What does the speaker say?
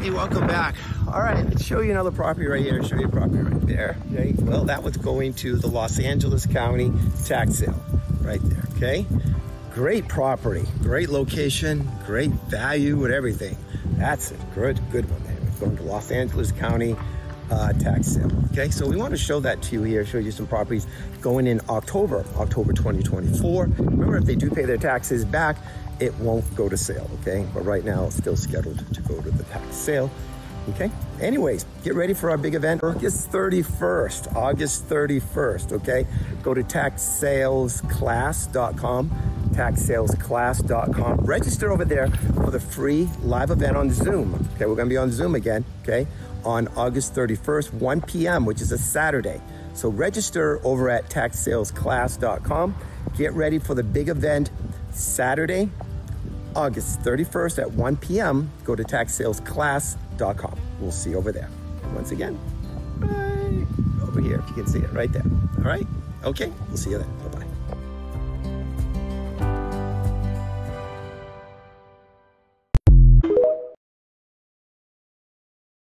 Hey, welcome back. All right, let's show you another property right here. Show you a property right there. Okay. Well, that was going to the Los Angeles County tax sale right there. Okay. Great property, great location, great value with everything. That's a good, good one there. It's going to Los Angeles County uh, tax sale. Okay, so we want to show that to you here, show you some properties going in October, October 2024. Remember, if they do pay their taxes back, it won't go to sale, okay? But right now, it's still scheduled to go to the tax sale. Okay. Anyways, get ready for our big event, August 31st. August 31st. Okay. Go to taxsalesclass.com, taxsalesclass.com. Register over there for the free live event on Zoom. Okay. We're to be on Zoom again. Okay. On August 31st, 1 p.m., which is a Saturday. So register over at taxsalesclass.com. Get ready for the big event Saturday, August 31st at 1 p.m. Go to taxsalesclass.com. We'll see you over there. Once again, right over here, if you can see it right there. All right? Okay, we'll see you then.